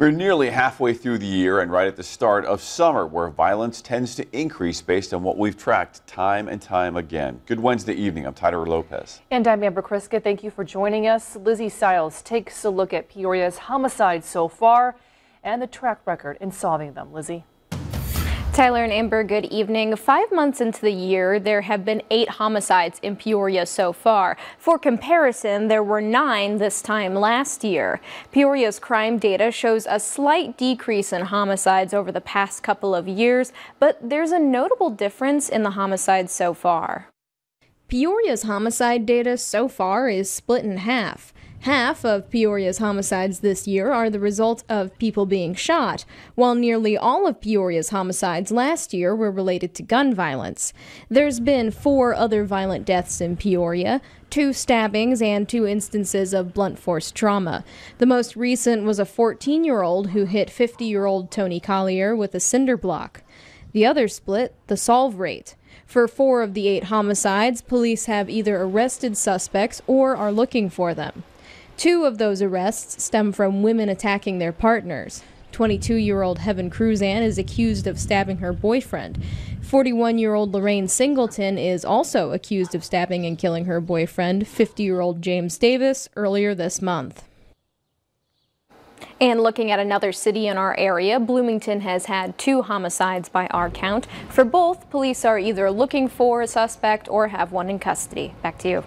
We're nearly halfway through the year and right at the start of summer, where violence tends to increase based on what we've tracked time and time again. Good Wednesday evening. I'm Tyler Lopez. And I'm Amber Krycka. Thank you for joining us. Lizzie Stiles takes a look at Peoria's homicides so far and the track record in solving them. Lizzie. Tyler and Amber, good evening. Five months into the year, there have been eight homicides in Peoria so far. For comparison, there were nine this time last year. Peoria's crime data shows a slight decrease in homicides over the past couple of years, but there's a notable difference in the homicides so far. Peoria's homicide data so far is split in half. Half of Peoria's homicides this year are the result of people being shot, while nearly all of Peoria's homicides last year were related to gun violence. There's been four other violent deaths in Peoria, two stabbings, and two instances of blunt force trauma. The most recent was a 14 year old who hit 50 year old Tony Collier with a cinder block. The other split the solve rate. For four of the eight homicides, police have either arrested suspects or are looking for them. Two of those arrests stem from women attacking their partners. 22 year old Heaven Cruzan is accused of stabbing her boyfriend. 41 year old Lorraine Singleton is also accused of stabbing and killing her boyfriend, 50 year old James Davis, earlier this month. And looking at another city in our area, Bloomington has had two homicides by our count. For both, police are either looking for a suspect or have one in custody. Back to you.